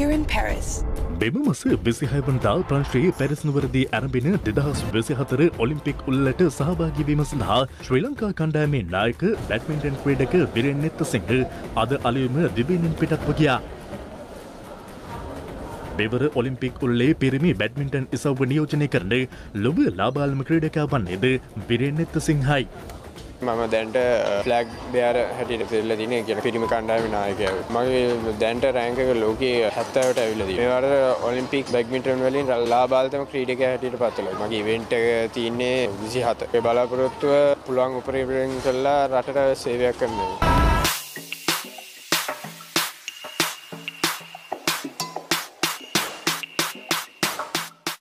here in Paris. මෙම මස විසිහයවන්දා ප්‍රංශයේ පැරිස්නුවරදී ඇරඹෙන දෙදහස් විසිහතර ඔලිම්පික් උල්ලට සහභාගිවීම සඳහා ශ්‍රී ලංකා කණ්ඩායමේ නායක බැට්මින්ටන් ක්‍රේඩක විරෙන් නෙත්ත සිංහ අද අලුයම දිවීනෙන් පිටත්ව ගියා. මෙවර ඔලිම්පික් උල්ලේ පිරිමි බැඩ්මින්ටන් ඉසව්ව නියෝජනය කරන ලොබ ලාබාල්ම ක්‍රඩකා වන්නේද විරෙන් නෙත්ත සිංහයි. මම දැන්ට ෆලක් බෑර හැටිට පෙල්ල දින කියෙන පිරිමි කණ්ඩායම නායකය මගේ දැන්ට රෑංකක ලෝකයේ හැත්තවට ඇවිලද මේවට ඔලිම්පික් බැක්මිටන් වලින් ලාබාල්තම ක්‍රීඩක හැටියට පත්වල මගේ වෙන්ට තියන්නේ විසි හත බලාපොරොත්තුව පුළුවන් උපරීපරෙන් කල්ලා රටට සේවයක් කරන්නේ.